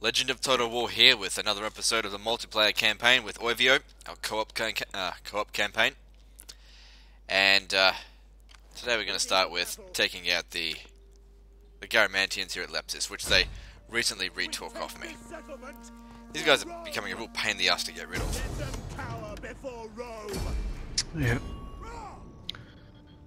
Legend of Total War here with another episode of the multiplayer campaign with Oivio, our co-op ca- uh, co-op campaign. And uh, today we're going to start with taking out the the Garamantians here at Leptis, which they recently retook off me. These guys are becoming a real pain in the ass to get rid of. Yeah.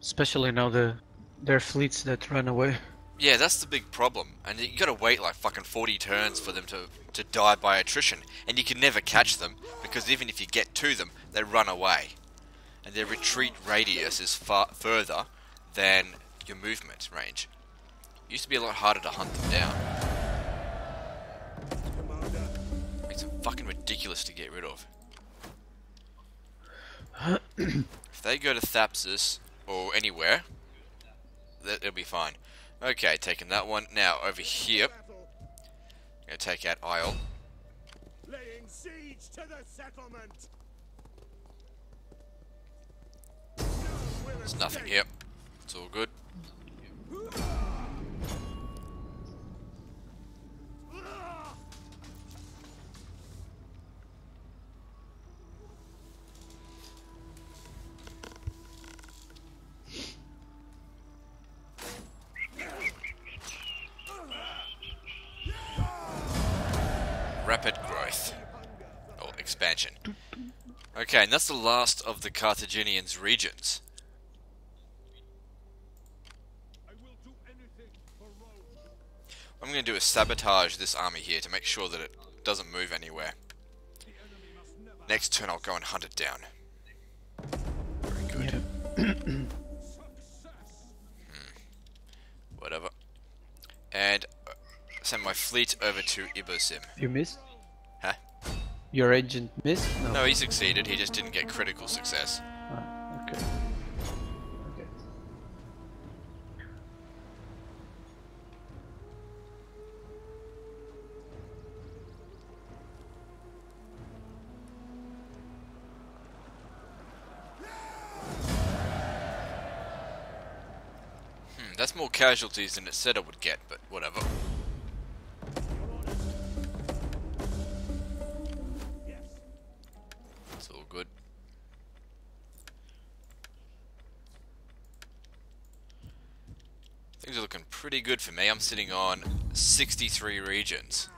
Especially now the their fleets that run away. Yeah, that's the big problem. And you gotta wait like fucking 40 turns for them to, to die by attrition. And you can never catch them, because even if you get to them, they run away. And their retreat radius is far further than your movement range. It used to be a lot harder to hunt them down. Makes them fucking ridiculous to get rid of. if they go to Thapsus, or anywhere, that it'll be fine. Okay, taking that one. Now, over here, I'm gonna take out Isle. Laying siege to the settlement. There's nothing here. It's all good. Okay, and that's the last of the Carthaginians' regions. I will do anything for Rome. What I'm going to do is sabotage this army here to make sure that it doesn't move anywhere. Next turn I'll go and hunt it down. Very good. Yeah. Whatever. And uh, send my fleet over to Ibosim. You missed? Your agent missed? No, he succeeded, he just didn't get critical success. Ah, okay. Okay. Hmm, that's more casualties than it said it would get, but whatever. Things are looking pretty good for me. I'm sitting on 63 regions.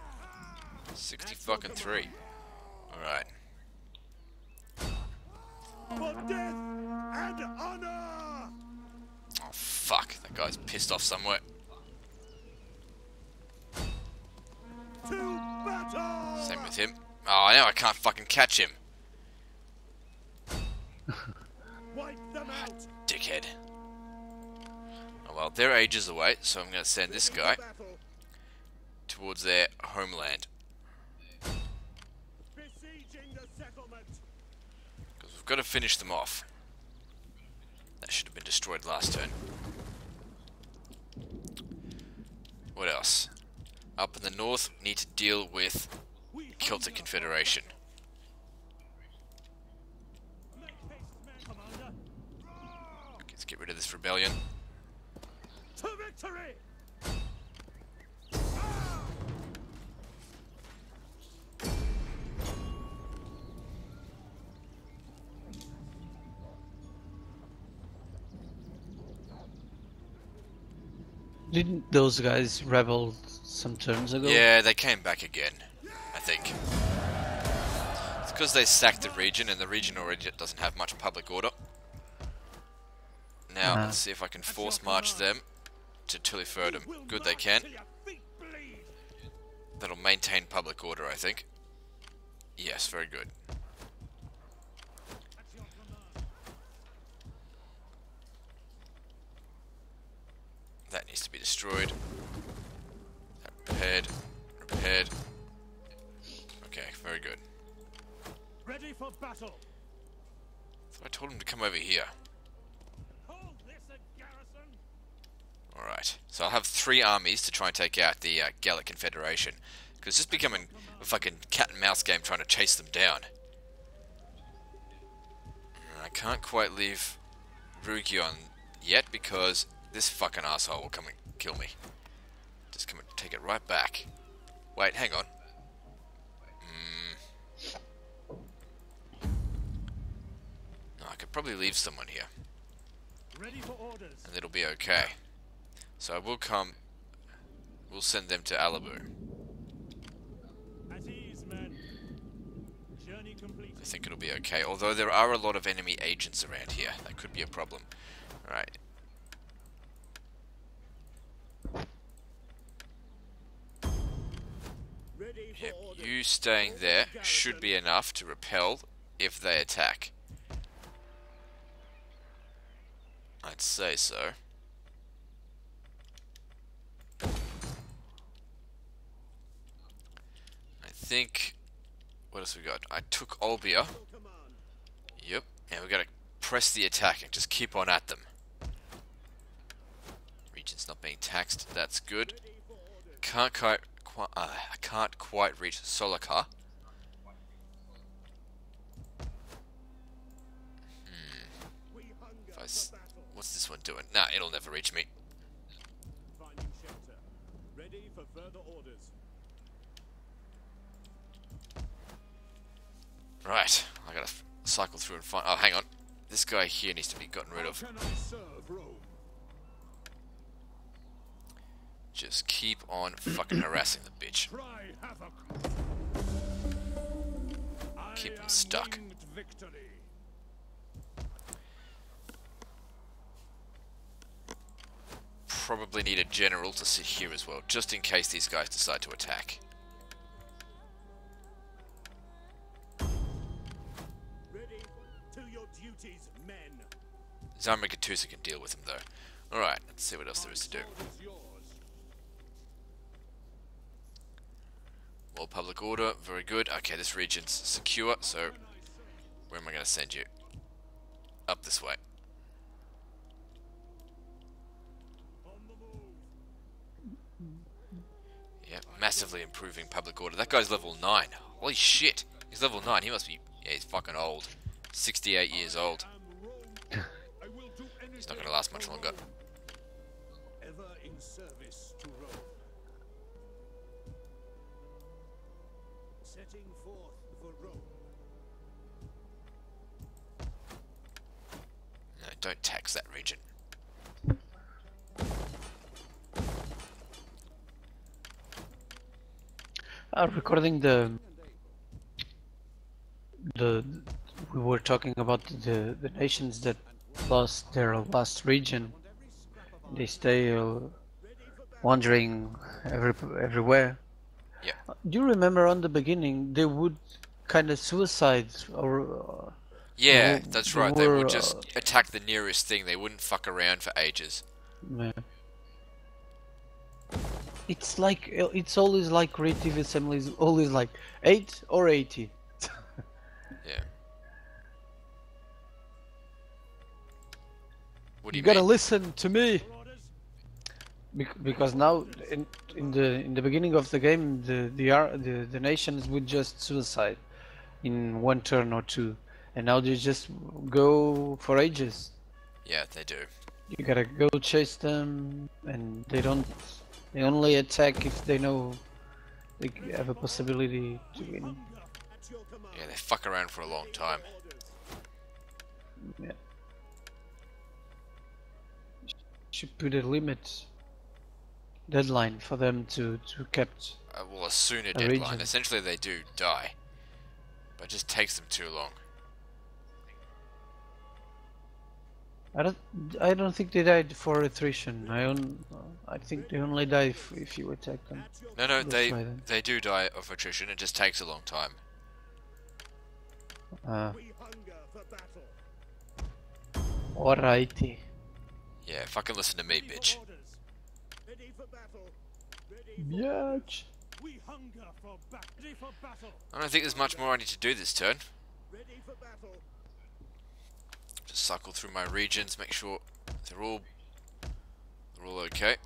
60 fucking 3. Alright. For death and honor. Oh fuck, that guy's pissed off somewhere. Same with him. Oh, now I can't fucking catch him. Well, they're ages away, so I'm gonna send this guy towards their homeland. Besieging the settlement. Because we've got to finish them off. That should have been destroyed last turn. What else? Up in the north, need to deal with Celtic Confederation. Make haste, men. Commander. Let's get rid of this rebellion. To victory. Didn't those guys rebel some turns ago? Yeah, they came back again, I think. It's because they sacked the region, and the region already doesn't have much public order. Now, Uh-huh. let's see if I can force march them to Tuliphurdum. Good, they can. Till your feet bleed. That'll maintain public order, I think. Yes, very good. At your command. That needs to be destroyed. That repaired. Repaired. Okay, very good. Ready for battle. So I told him to come over here. Alright, so I'll have three armies to try and take out the uh, Gallic Confederation. Because it's just becoming a fucking cat and mouse game trying to chase them down. And I can't quite leave Rugion yet because this fucking asshole will come and kill me. Just come and take it right back. Wait, hang on. Hmm. I could probably leave someone here. And it'll be okay. So I will come. We'll send them to Alibu. At ease, men. Journey completed. I think it'll be okay. Although there are a lot of enemy agents around here, that could be a problem. Alright. Yep, you staying there should be enough to repel if they attack. I'd say so. I think. What else we got? I took Olbia. Yep. And we gotta press the attack and just keep on at them. Region's not being taxed. That's good. Can't quite. Qui uh, I can't quite reach Solakar. Battle. What's this one doing? Nah, it'll never reach me. Ready for further orders. Right, I gotta cycle through and find. Oh, hang on. This guy here needs to be gotten rid of. Can I serve Rome? Just keep on fucking harassing the bitch. Keep him stuck. Probably need a general to sit here as well, just in case these guys decide to attack. Zarma Gattusa can deal with him though. Alright, let's see what else there is to do. More public order, very good. Okay, this region's secure, so where am I going to send you? Up this way. Yeah, massively improving public order. That guy's level 9. Holy shit. He's level 9. He must be. Yeah, he's fucking old. 68 years old. He's not going to last much longer. Ever in service to Rome. Setting forth for Rome. No, don't tax that region. Uh, recording the the we were talking about the the nations that lost their last region. They stay uh, wandering every, everywhere. Yeah. Do you remember on the beginning they would kind of suicide or uh, Yeah, They that's right. they They would just uh, attack the nearest thing. They wouldn't fuck around for ages. Yeah. It's like it's always like creative assembly is always like eight or eighty. What do You you, gotta listen to me For orders. Bec- because now in in the in the beginning of the game the the the, the nations would just suicide in one turn or two, and now they just go for ages. Yeah, they do. You gotta go chase them, and they don't. They only attack if they know they have a possibility to win. Hunger at your command. Yeah, they fuck around for a long time. Yeah. Should put a limit deadline for them to to kept. Uh, well, a sooner A deadline. region. Essentially, they do die. But it just takes them too long. I don't. I don't think they died for attrition. I on, I think they only die if, if you attack them. No, no, That's they they do die of attrition. It just takes a long time. Uh, alrighty. Yeah, fucking listen to me, bitch. Ready for battle. Ready for Bitch. We hunger for. Ready for battle. I don't think there's much more I need to do this turn. Ready for battle. Just cycle through my regions, make sure they're all they're all okay.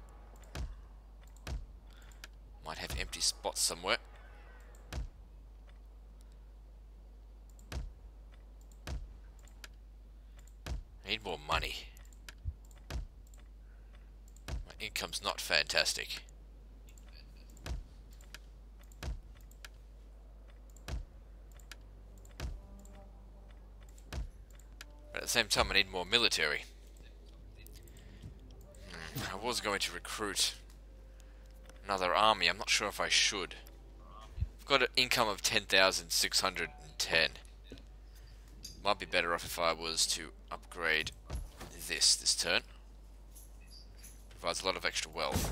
Might have empty spots somewhere. I need more money. Income's not fantastic. But at the same time, I need more military. Hmm, I was going to recruit another army. I'm not sure if I should. I've got an income of 10,610. Might be better off if I was to upgrade this this turn. Provides a lot of extra wealth.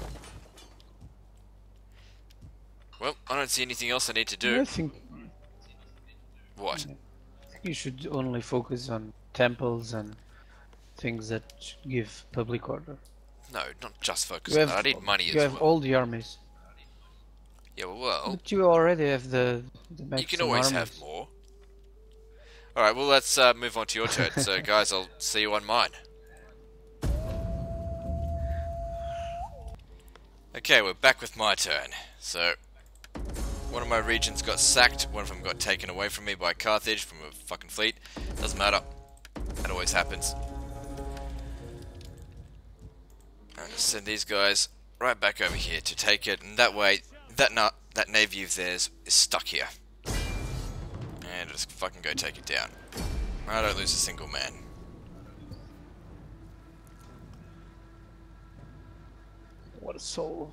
Well, I don't see anything else I need to do. I think What? you should only focus on temples and things that give public order. No, not just focus You on have, that. I need money you have well. all the armies, Yeah, well, well but you already have the, the you can always armies. have more. Alright, well, let's uh, move on to your turn. so, guys, I'll see you on mine. Okay, we're back with my turn. So, one of my regions got sacked, one of them got taken away from me by Carthage from a fucking fleet. Doesn't matter. That always happens. I'm gonna send these guys right back over here to take it, and that way, that na- that navy of theirs is stuck here. And just fucking go take it down. I don't lose a single man. What a soul.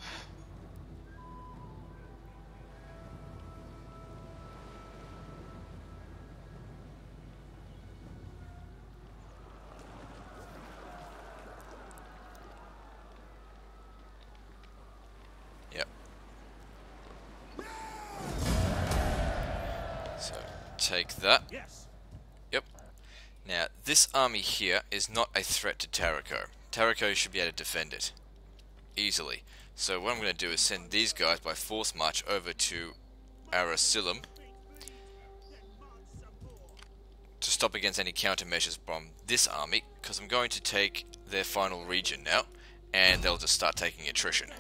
Yep. So, take that. Yes. Yep. Now, this army here is not a threat to Tarraco. Tarraco should be able to defend it. Easily. So what I'm going to do is send these guys by force march over to Arasilum to stop against any countermeasures from this army, because I'm going to take their final region now, and they'll just start taking attrition.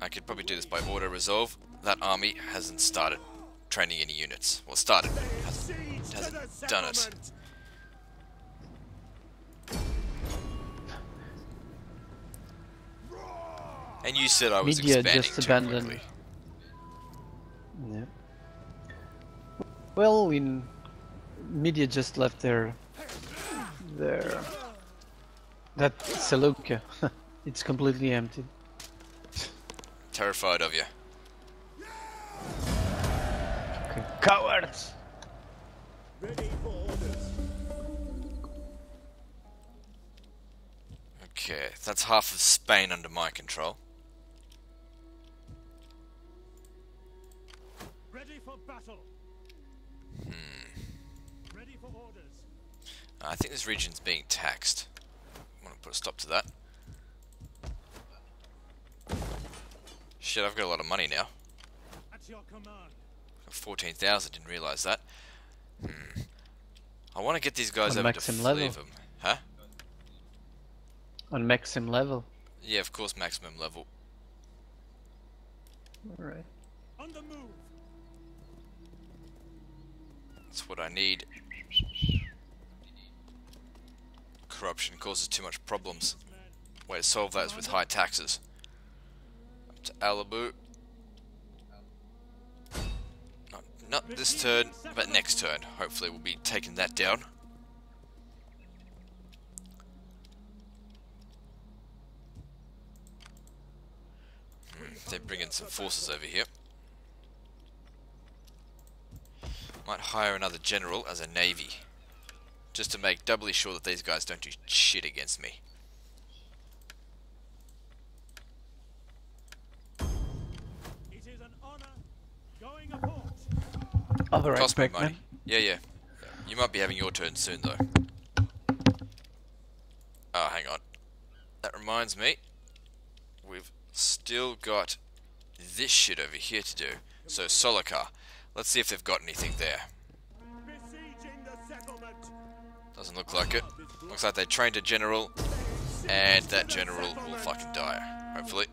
I could probably do this by auto resolve. That army hasn't started training any units. Well, started. Hasn't, hasn't done it. And you said I was Media expanding just too abandoned. quickly. Yeah. Well, in media just left their their that Seleucia. it's completely empty. Terrified of you. Okay. Cowards! Ready for orders. Okay, that's half of Spain under my control. I think this region's being taxed. I want to put a stop to that. Shit, I've got a lot of money now. At your 14,000, didn't realise that. Hmm. I want to get these guys On over to maximum level. Flevum. Huh? On maximum level. Yeah, of course, maximum level. Alright. On the move. That's what I need. Corruption causes too much problems. Way to solve that is with high taxes. Up to Alabu. Not, not this turn, but next turn. Hopefully we'll be taking that down. Hmm, they're bringing some forces over here. Might hire another general as a navy. Just to make doubly sure that these guys don't do shit against me. It is an honor. Going aboard. Cost me Pac-Man. money. Yeah, yeah. You might be having your turn soon, though. Oh, hang on. That reminds me. We've still got this shit over here to do. So, Solokar. Let's see if they've got anything there. Doesn't look like it. Looks like they trained a general, and that general will fucking die. Hopefully.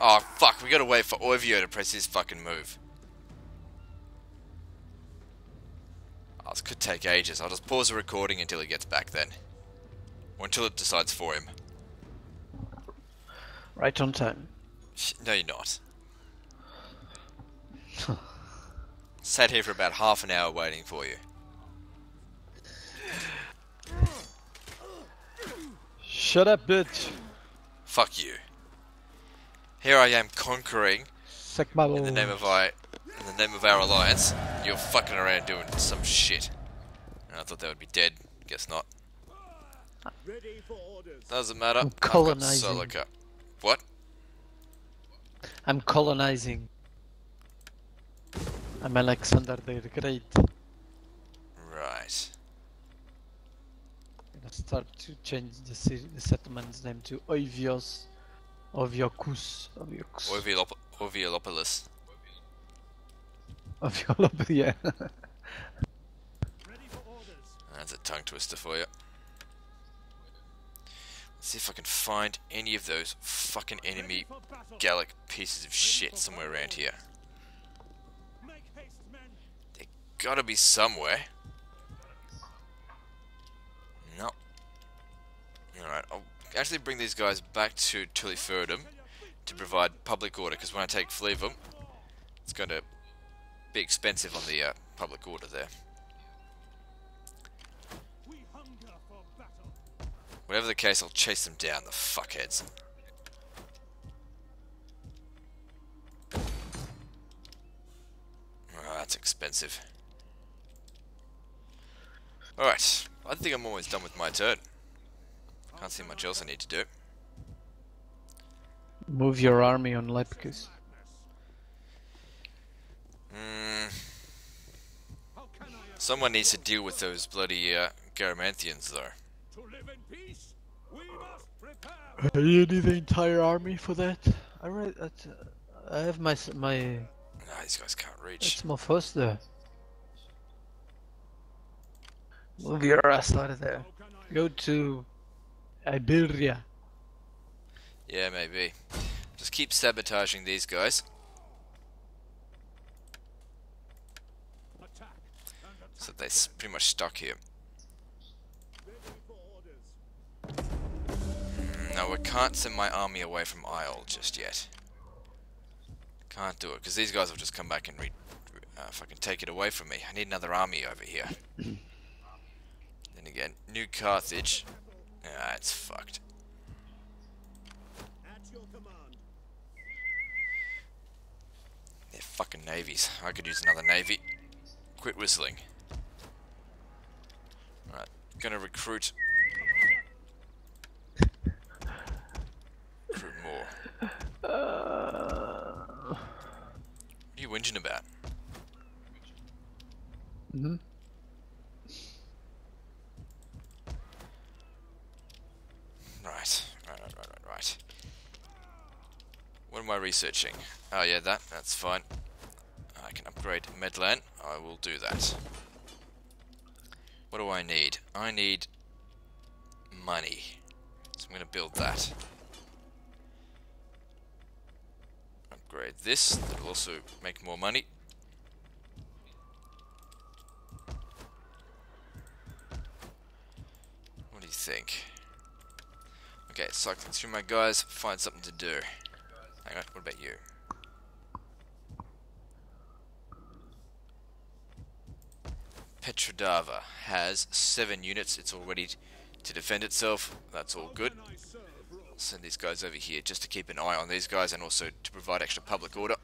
Oh fuck, we gotta wait for Oivio to press his fucking move. Oh, this could take ages. I'll just pause the recording until he gets back then. Or until it decides for him. Right on time. No, you're not. Sat here for about half an hour waiting for you. Shut up, bitch. Fuck you. Here I am conquering Suck my in the name of I, in the name of our alliance. You're fucking around doing some shit. And I thought they would be dead. Guess not. Ready for orders. Doesn't matter. I'm I've got colonizing. What? I'm colonizing. I'm Alexander the Great. Right. I'm gonna start to change the city, the settlement's name to Oivios, Oviokus, Oviokus, Oviolop- Oviolopolis. Oviolop, yeah. Ready for orders. That's a tongue twister for you. See if I can find any of those fucking enemy Gallic pieces of shit somewhere around here. They gotta be somewhere. No. Alright, I'll actually bring these guys back to Tuliphurdum to provide public order, because when I take Flevum, it's going to be expensive on the uh, public order there. Whatever the case, I'll chase them down, the fuckheads. Oh, that's expensive. Alright, I think I'm almost done with my turn. Can't see much else I need to do. Move your army on Lepkus. Mm, How can I someone needs to deal with those bloody uh, Garamantians, though. You need the entire army for that? I read that. Uh, I have my my. Nah, these guys can't reach. It's my first there. Move your ass out of there. How can I Go to Iberia. Yeah, maybe. Just keep sabotaging these guys, attack? And attack. so they're pretty much stuck here. Ready for orders. Mm, No, I can't send my army away from Isle just yet. Can't do it, because these guys will just come back and re- uh, fucking take it away from me. I need another army over here. then again, New Carthage. Ah, it's fucked. At your command. They're fucking navies. I could use another navy. Quit whistling. Alright, gonna recruit. Recruit more. Uh, What are you whinging about? hmm Right, right, right, right, right, right. What am I researching? Oh yeah, that, that's fine. I can upgrade Medlan. I will do that. What do I need? I need money. So I'm going to build that. Upgrade this. That'll also make more money. What do you think? Okay, cycling through my guys, find something to do. Hang on, what about you? Petrodava has seven units. It's all ready to defend itself. That's all good. Can I serve Send these guys over here just to keep an eye on these guys and also to provide extra public order.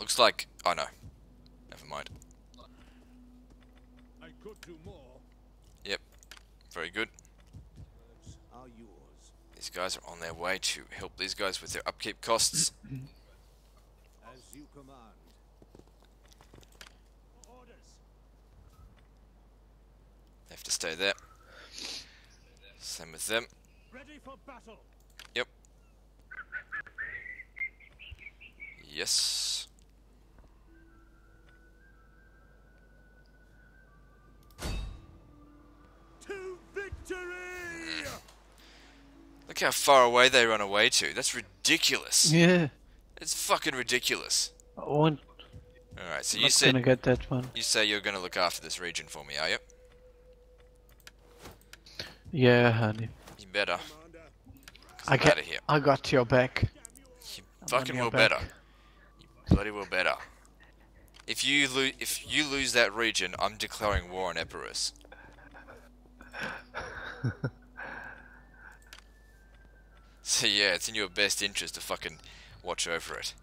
Looks like. Oh no. Never mind. I could do more. Yep. Very good. Are yours. These guys are on their way to help these guys with their upkeep costs. As you command. They have to stay there. Same with them. Ready for battle. Yep. Yes. To victory! Look how far away they run away to. That's ridiculous. Yeah. It's fucking ridiculous. I want. Alright, so I'm you said gonna get that one. you say you're gonna look after this region for me, are you? Yeah, honey. Better. I get- here. I got your back. You I'm fucking will back. better. You bloody will better. If you lose, if you lose that region, I'm declaring war on Epirus. so yeah, it's in your best interest to fucking watch over it.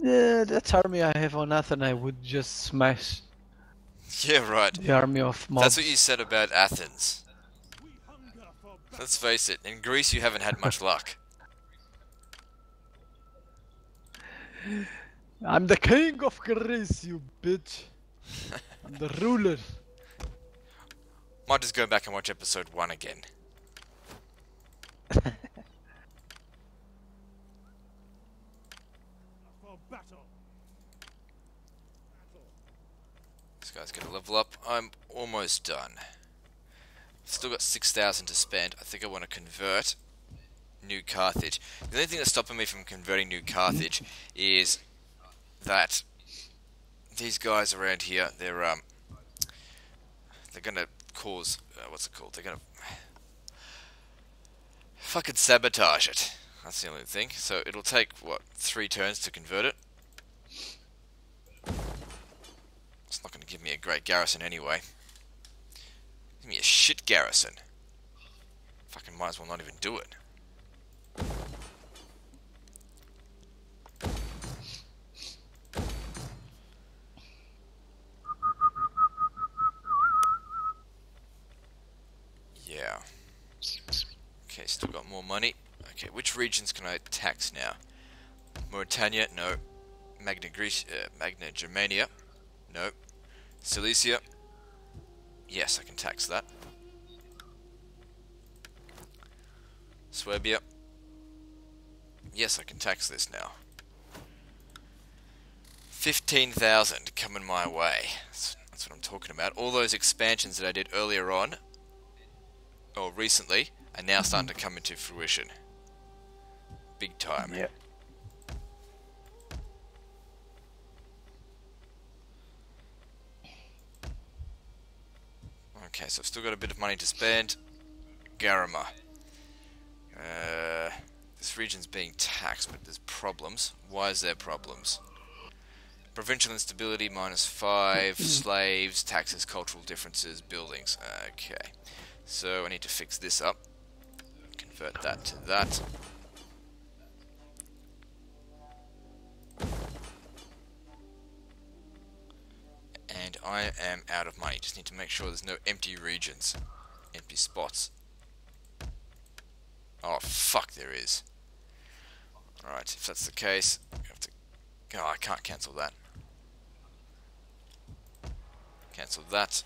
Yeah, that army I have on Athena I would just smash Yeah, right. the army of mobs. That's what you said about Athens. We hunger for battle. Let's face it, in Greece you haven't had much luck. I'm the king of Greece, you bitch. I'm the ruler. Might just go back and watch episode one again. For battle. Battle. This guy's gonna level up. I'm almost done. Still got 6,000 to spend. I think I want to convert New Carthage. The only thing that's stopping me from converting New Carthage is that these guys around here, they're um, they're gonna cause uh, what's it called? They're gonna fucking sabotage it. That's the only thing. So it'll take what three turns to convert it. It's not going to give me a great garrison anyway. Give me a shit garrison. Fucking might as well not even do it. Yeah. Okay, still got more money. Okay, which regions can I tax now? Mauritania, no. Magna Greece, uh, Magna Germania, no. Cilicia, yes, I can tax that. Swabia, yes, I can tax this now. 15,000 coming my way. That's, that's what I'm talking about. All those expansions that I did earlier on, or recently, are now starting to come into fruition. Big time. Okay, so I've still got a bit of money to spend. Garama. Uh, this region's being taxed, but there's problems. Why is there problems? Provincial instability minus five, slaves, taxes, cultural differences, buildings. Okay, so I need to fix this up. Convert that to that. And I am out of money. Just need to make sure there's no empty regions. Empty spots. Oh, fuck, there is. Alright, if that's the case, I have to. Oh, I can't cancel that. Cancel that.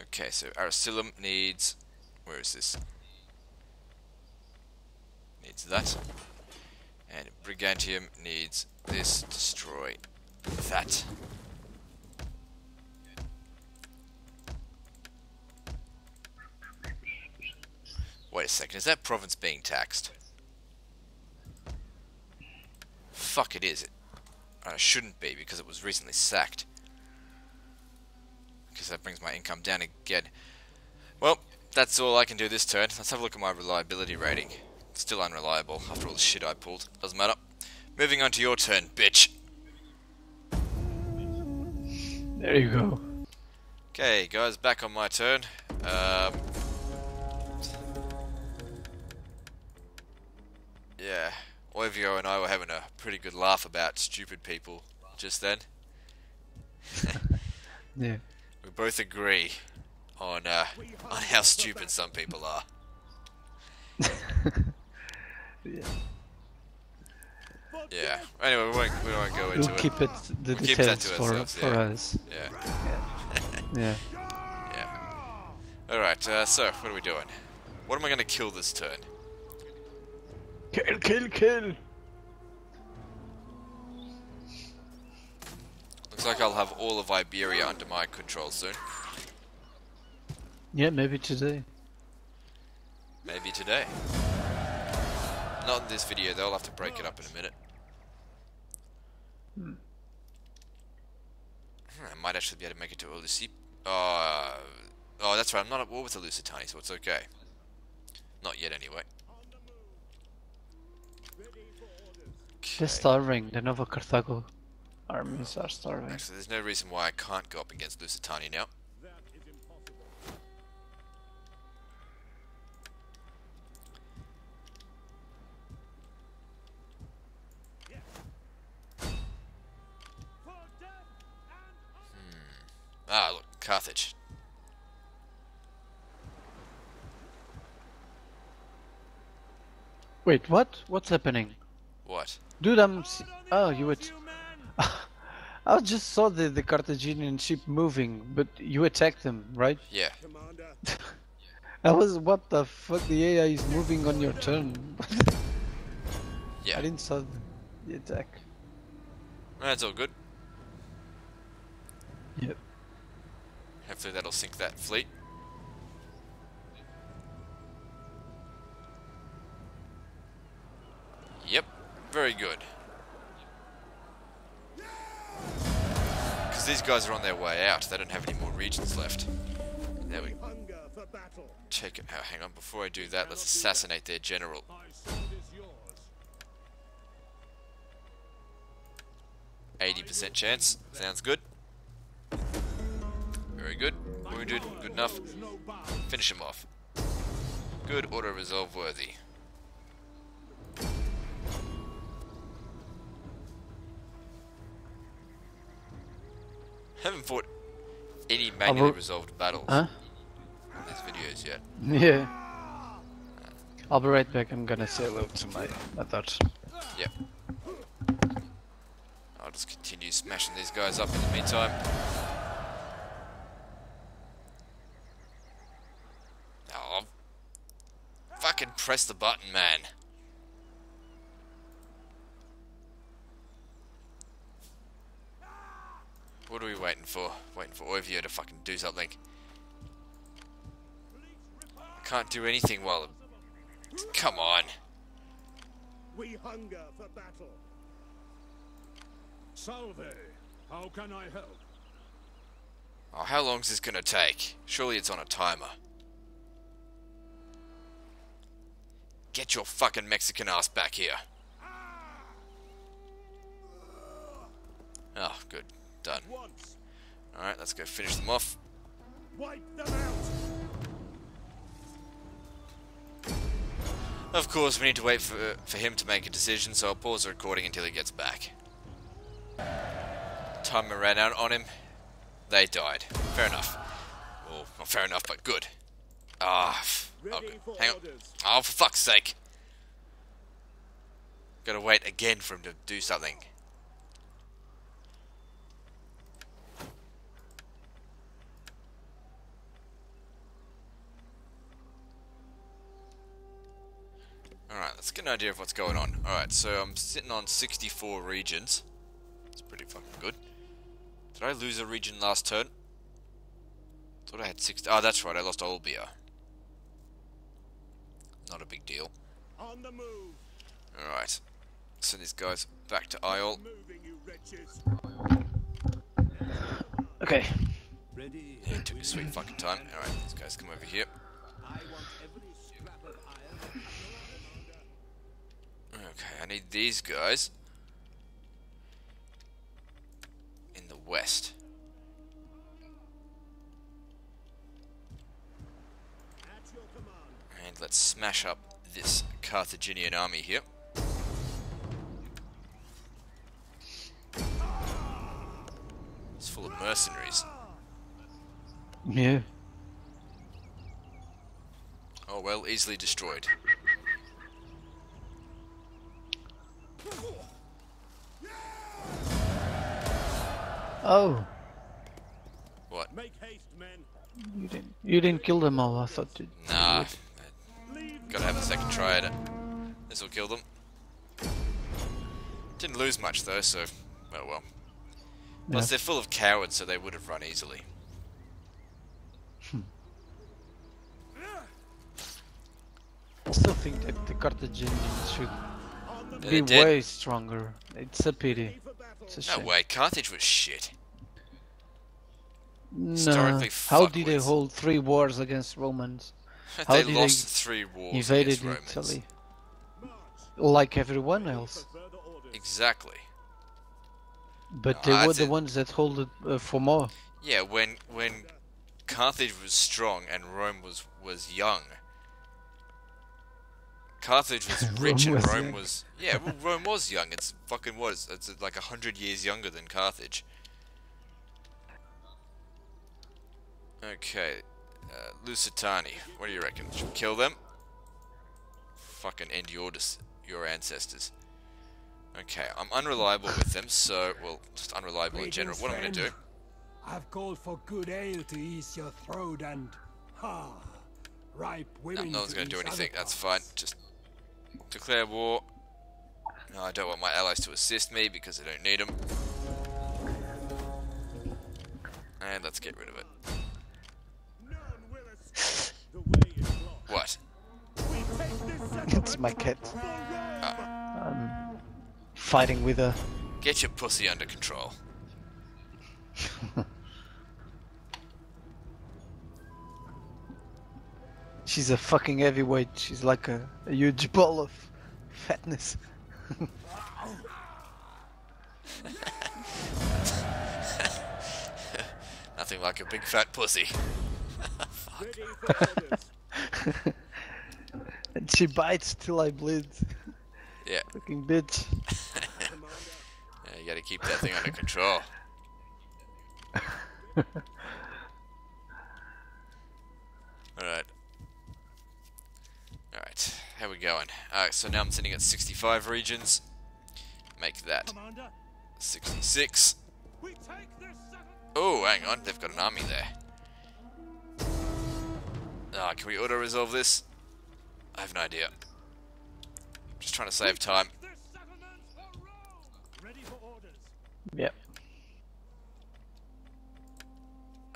Okay, so Aracilum needs. Where is this? Needs that. And Brigantium needs this. Destroy that. Wait a second, is that province being taxed? Fuck, it is. It uh, shouldn't be because it was recently sacked. Because that brings my income down again. Well, that's all I can do this turn. Let's have a look at my reliability rating. Still unreliable after all the shit I pulled. Doesn't matter. Moving on to your turn, bitch. There you go. Okay, guys, back on my turn. Um, yeah, Oivio and I were having a pretty good laugh about stupid people just then. Yeah. We both agree on uh, on how stupid some people are. Yeah. For Yeah. Anyway, we won't, we won't go into it. We'll it. keep it the keep that details to for ourselves, for yeah. us. Yeah. Yeah. Yeah. Alright, uh, so, what are we doing? What am I going to kill this turn? Kill, kill, kill. Looks like I'll have all of Iberia under my control soon. Yeah, maybe today. Maybe today. Not in this video, they'll have to break it up in a minute. Hmm, I might actually be able to make it to Olysi Uh, oh, that's right. I'm not at war with the Lusitani, so it's okay. Not yet, anyway. They're starving. The Nova Carthago armies are starving. Actually, there's no reason why I can't go up against Lusitani now. Ah, look, Carthage. Wait, what? What's happening? What? Dude, I'm. Oh, you would. I just saw the, the Carthaginian ship moving, but you attacked them, right? Yeah. I was. What the fuck? The AI is moving on your turn. Yeah. I didn't saw the attack. That's all good. Yep. Hopefully that'll sink that fleet. Yep, very good. Because these guys are on their way out, they don't have any more regions left. There we check it. out. hang on, before I do that, let's assassinate their general. Yours. 80% chance. Sounds good. Very good. Wounded. Good enough. Finish him off. Good. Auto resolve worthy. Haven't fought any manually resolved battles Huh? in these videos yet. Yeah. I'll be right back. I'm gonna say hello to my my thoughts. Yep. I'll just continue smashing these guys up in the meantime. Oh, fucking press the button, man. What are we waiting for? Waiting for Oivio to fucking do something. I Can't do anything while. Come on. We hunger for battle. Salve. How can I help? Oh, how long's this gonna take? Surely it's on a timer. Get your fucking Mexican ass back here. Oh, good. Done. Alright, let's go finish them off. Wipe them out. Of course, we need to wait for, for him to make a decision, so I'll pause the recording until he gets back. Timer ran out on him. They died. Fair enough. Well, not fair enough, but good. Ah, oh, for hang on. Oh, for fuck's sake. Gotta wait again for him to do something. Alright, let's get an idea of what's going on. Alright, so I'm sitting on 64 regions. It's pretty fucking good. Did I lose a region last turn? Thought I had 60. Oh, that's right, I lost Olbia. Not a big deal. On the move. Alright. Send these guys back to Isle. Moving, you. Okay. Ready. Yeah, it took a sweet fucking time. Alright, these guys come over here. I want every scrap of iron. Okay, I need these guys in the west. At your command. And let's smash up this Carthaginian army here. It's full of mercenaries. Yeah. Oh well, easily destroyed. Oh, What? Make haste, men. you didn't. You didn't kill them all. I thought you. This'll kill them. Didn't lose much though, so oh well. Plus Yeah. they're full of cowards, so they would have run easily. Hmm. I still think that the Carthaginians should Yeah, be way stronger. It's a pity. It's a No shame. way, Carthage was shit. No. How did they hold three wars against Romans? How they did lost they three wars Invaded against Romans. Italy, like everyone else. For further orders. Exactly. But No, they I were the thi- ones that hold it uh, for more. Yeah, when when Carthage was strong and Rome was was young. Carthage was rich Rome and was Rome young. was yeah, well, Rome was young. It's fucking what? It's, it's like a hundred years younger than Carthage. Okay, uh, Lusitani. What do you reckon? Should we kill them? Fucking end your dis- your ancestors. Okay, I'm unreliable with them, so well, just unreliable in general. What am I'm gonna do? I've called for good ale to ease your throat and ha, ripe women. no one's to going to do anything. That's fine. Just declare war. No, I don't want my allies to assist me because I don't need them. And let's get rid of it. None will. The way is. What? We take this It's my cat. for Rome. Um, fighting with her. Get your pussy under control. She's a fucking heavyweight. She's like a, a huge ball of fatness. Nothing like a big fat pussy. Ready for orders. And she bites till I bleed. Yeah, Fucking bitch. Yeah you gotta keep that thing under control. Alright. Alright, how we going? Alright, so now I'm sitting at 65 regions. Make that 66. We take this settlement. Oh, hang on, they've got an army there. Ah, can we auto resolve this? I have no idea. I'm Just trying to save time. This settlement for Rome. Ready for orders. Yep.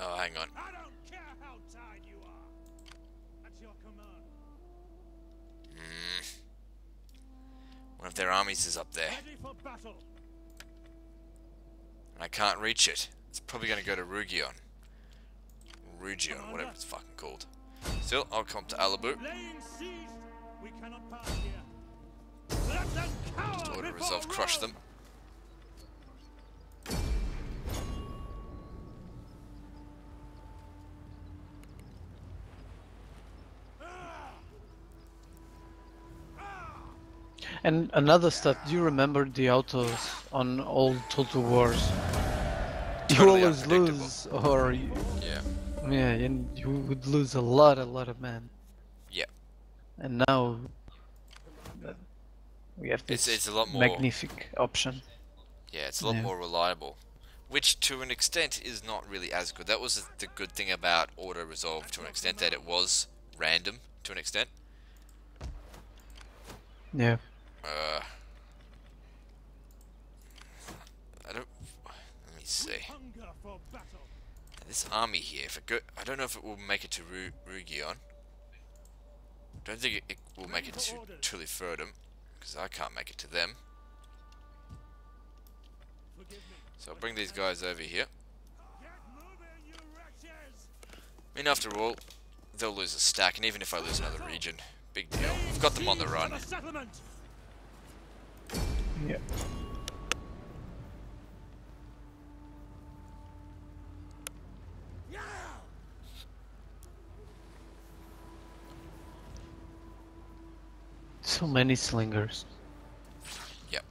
Oh, hang on. I don't care how tired you are. At your command. Hmm. One of their armies is up there, Ready for battle. and I can't reach it. It's probably going to go to Rugion. Rugion, whatever it's fucking called. Still, I'll come to Alabu. Laying siege. We cannot pass here. Let them cower Auto before resolve, crush them. And another stuff. Do you remember the autos on old Total Wars? You Totally always lose, or you, Yeah. yeah, and you would lose a lot, a lot of men. Yeah. And now uh, we have It's, this it's a lot more. magnific option. Yeah, it's a lot Yeah. more reliable. Which, to an extent, is not really as good. That was the good thing about auto resolve to an extent that it was random to an extent. Yeah. Uh, I don't. Let me see. Hunger for battle. This army here, if it go, I don't know if it will make it to Ru- Rugion. Don't think it, it will make it to Tuliphurdum, because I can't make it to them. So I'll bring these guys over here. Get moving, you wretches. I mean, after all, they'll lose a stack, and even if I lose another region, big deal. We've got them on the run. for the settlement. Yeah. So many slingers. Yep.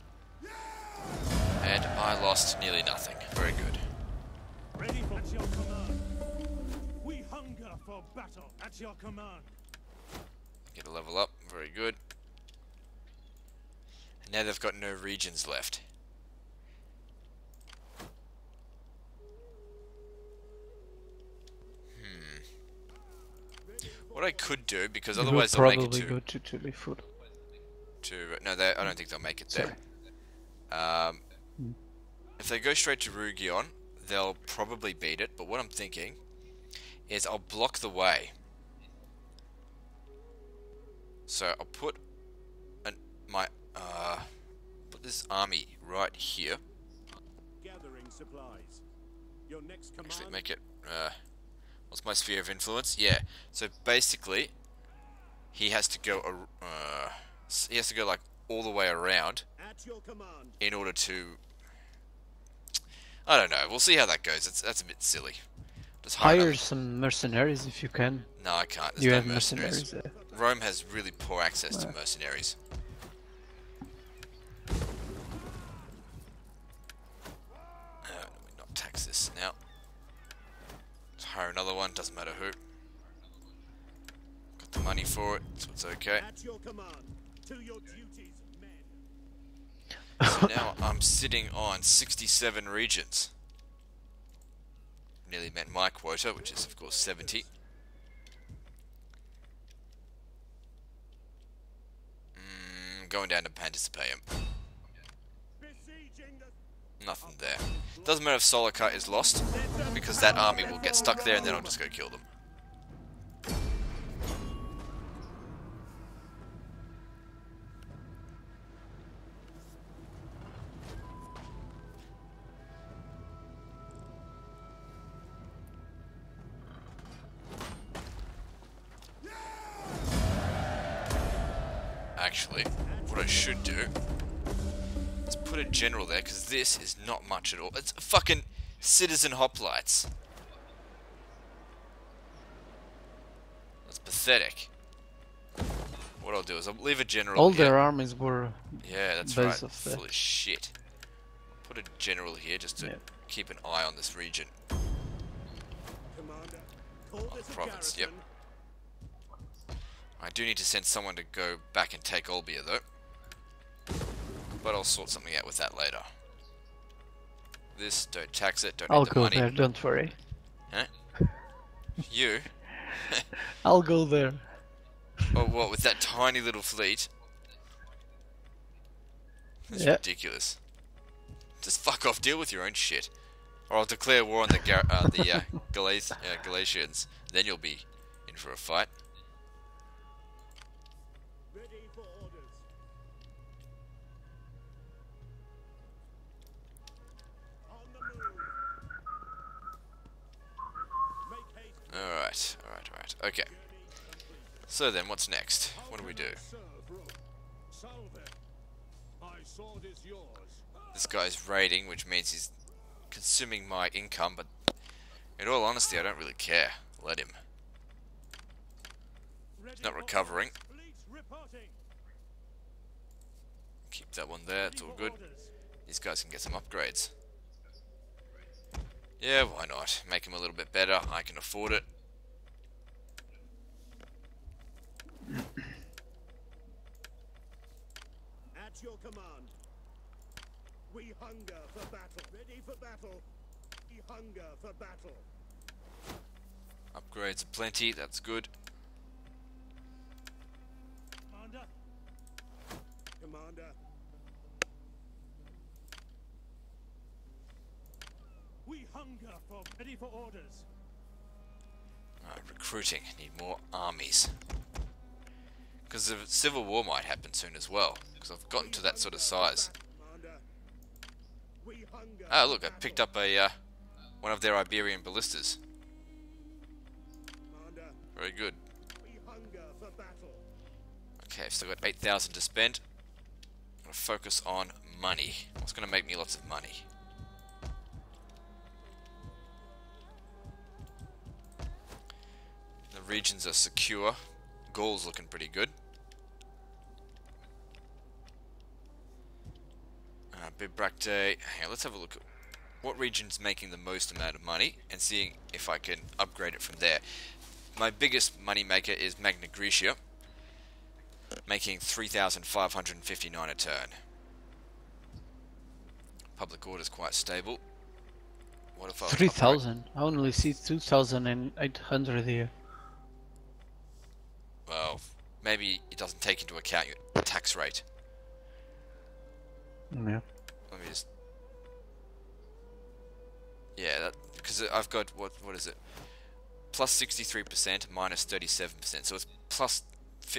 And I lost nearly nothing. Very good. Ready for at your command. We hunger for battle at your command. Get a level up. Very good. And now they've got no regions left. Hmm. What I could do, because We otherwise they'll make probably it to go to Tulifut. To no, they, I don't think they'll make it there. Um, if they go straight to Rugion, they'll probably beat it. But what I'm thinking is I'll block the way. So I'll put an, my uh, put this army right here. Gathering supplies. Your next command. Actually, make it. Uh, what's my sphere of influence? Yeah. So basically, he has to go. Uh, s- he has to go like all the way around At your command. in order to. I don't know. We'll see how that goes. It's that's a bit silly. Just hire. Hire some mercenaries if you can. No, I can't. There's you no have mercenaries. mercenaries. Rome has really poor access to mercenaries. Uh, let me not tax this now. Let's hire another one, doesn't matter who. Got the money for it, so it's okay. At your command. To your duties, men. So now I'm sitting on 67 regions. Nearly met my quota, which is of course 70. Mm, going down to Pantisipayum. Nothing there. Doesn't matter if Solicar is lost, because that army will get stuck there and then I'll just go kill them. Fucking citizen hoplites. That's pathetic. What I'll do is I'll leave a general All here. their armies were Yeah, that's base right. of Full that. of shit. Put a general here just to Yeah. keep an eye on this region. commander. Oh, call this province, yep. I do need to send someone to go back and take Olbia though. But I'll sort something out with that later. This, don't tax it, don't I'll go money. there, don't worry. Huh? You? I'll go there. Oh, what, with that tiny little fleet? That's Yeah. ridiculous. Just fuck off, deal with your own shit. Or I'll declare war on the Gar- uh, the uh, Galac- uh, Galatians. Then you'll be in for a fight. Alright, alright, alright. Okay. So then, what's next? What do we do? This guy's raiding, which means he's consuming my income, but in all honesty, I don't really care. Let him. Ready not recovering. Keep that one there, it's all good. These guys can get some upgrades. Yeah, why not? Make him a little bit better. I can afford it. At your command. We hunger for battle. Ready for battle. We hunger for battle. Upgrades aplenty, that's good. Commander. Commander. We hunger for ready for orders. Uh, recruiting, need more armies. Because the civil war might happen soon as well. Because I've gotten to that sort of size. Ah, look, I picked up a uh, one of their Iberian ballistas. Very good. Okay, I've still got 8,000 to spend. I'm going to focus on money. What's going to make me lots of money? Regions are secure. Gaul's looking pretty good. Uh, Bibracte. Hang let's have a look at what region's making the most amount of money and seeing if I can upgrade it from there. My biggest money maker is Magna Graecia making 3,559 a turn. Public order's quite stable. What if I was Three upright? thousand. I only see two thousand and eight hundred here. Well, maybe it doesn't take into account your tax rate. Yeah. Let me just. Yeah, that because I've got what what is it? Plus sixty three percent, minus thirty seven percent. So it's plus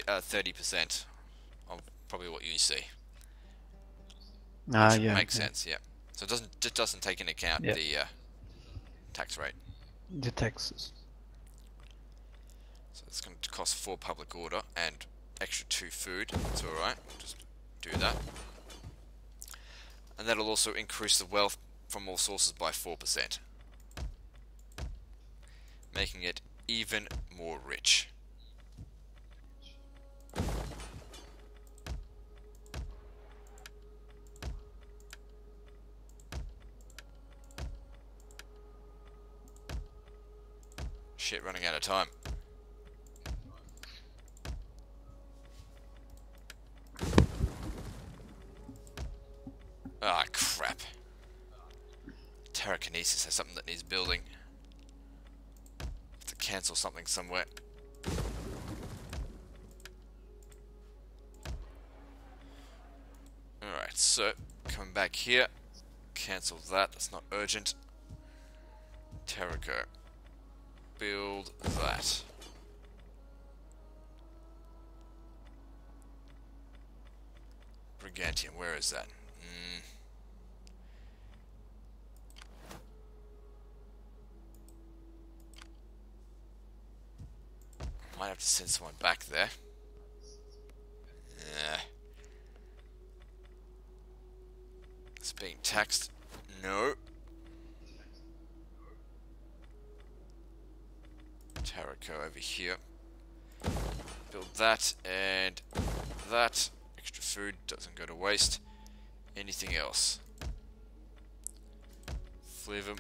uh, thirty percent of probably what you see. Ah, Which yeah. makes yeah. sense. Yeah. So it doesn't just doesn't take into account Yeah. the uh, tax rate. The taxes. So it's going to cost four public order and extra two food. That's alright. Just do that. And that'll also increase the wealth from all sources by 4%. Making it even more rich. Shit, running out of time. Ah, crap. Tarraconensis has something that needs building. Have to cancel something somewhere. Alright, so, coming back here. Cancel that, that's not urgent. Tarraco. Build that. Brigantium, where is that? Mm. Might have to send someone back there. It's being taxed. No. Tarraco over here. Build that and that. Extra food doesn't go to waste. Anything else? Flevum.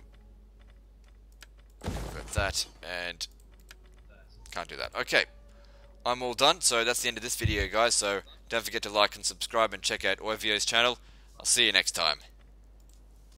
Convert that and can't do that. Okay. I'm all done, so that's the end of this video guys, so don't forget to like and subscribe and check out Oivio's channel. I'll see you next time.